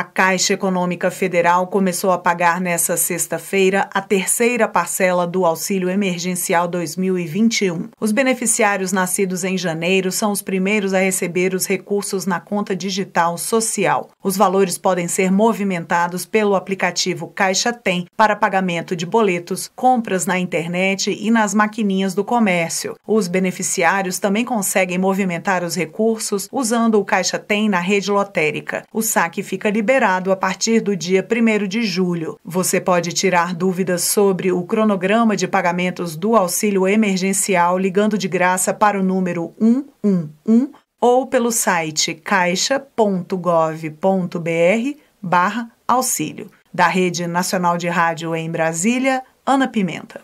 A Caixa Econômica Federal começou a pagar nesta sexta-feira a terceira parcela do Auxílio Emergencial 2021. Os beneficiários nascidos em janeiro são os primeiros a receber os recursos na conta digital social. Os valores podem ser movimentados pelo aplicativo Caixa Tem para pagamento de boletos, compras na internet e nas maquininhas do comércio. Os beneficiários também conseguem movimentar os recursos usando o Caixa Tem na rede lotérica. O saque fica liberado a partir do dia 1 de julho. Você pode tirar dúvidas sobre o cronograma de pagamentos do auxílio emergencial ligando de graça para o número 111 ou pelo site caixa.gov.br barra auxílio. Da Rede Nacional de Rádio em Brasília, Ana Pimenta.